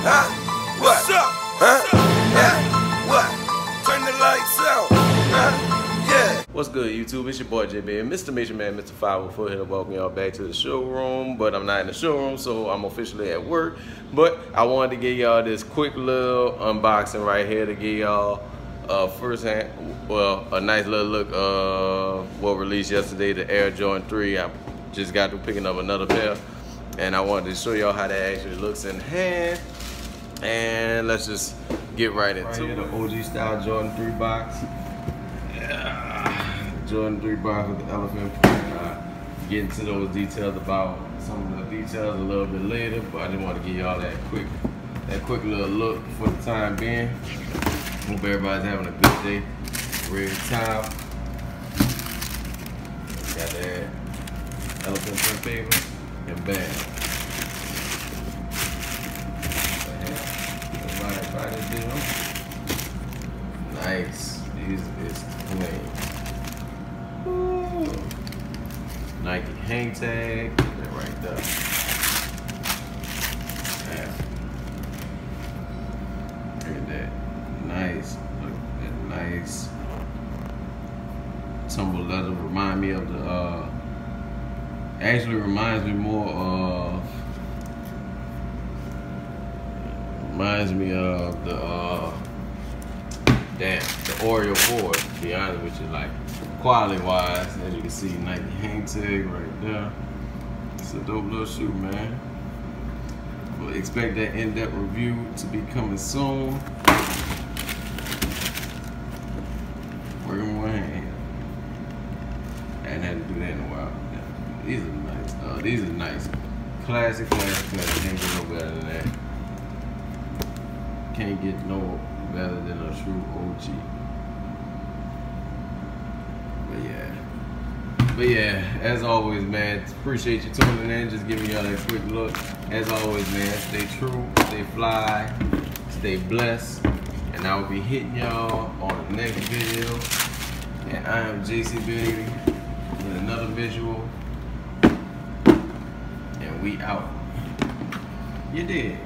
Huh? What? What's up? Huh? Yeah? What? Turn the lights out. Huh? Yeah. What's good, YouTube? It's your boy JB, Mr. Major Man, Mr. 504 here to welcome y'all back to the showroom. But I'm not in the showroom, so I'm officially at work. But I wanted to give y'all this quick little unboxing right here to give y'all uh, first hand, well, a nice little look of uh, what released yesterday, the Air Jordan 3. I just got to picking up another pair. And I wanted to show y'all how that actually looks in hand. And let's just get right into right here, the OG style Jordan 3 box. Yeah. Jordan 3 box with the elephant print. Uh, get into those details about some of the details a little bit later, but I just want to give y'all that quick that quick little look for the time being. Hope everybody's having a good day. Red towel. Got that elephant print paper and bam. Nice. These is clean. Nike hang tag. That right there. Yeah. Look at that. Nice. Look at that nice. Tumble leather remind me of the uh actually reminds me more of reminds me of the uh damn the Oreo 4 to be honest with you like quality wise as you can see Nike hang tag right there it's a dope little shoe man we'll expect that in-depth review to be coming soon working one hand I hadn't had to do that in a while these are nice. Oh, these are nice. Classic, classic, classic. Get no better than that. Can't get no better than a true OG. But yeah. But yeah, as always, man, appreciate you tuning in. Just giving y'all that quick look. As always, man, stay true, stay fly, stay blessed. And I will be hitting y'all on the next video. And I am JC Beauty with another visual And we out. You did.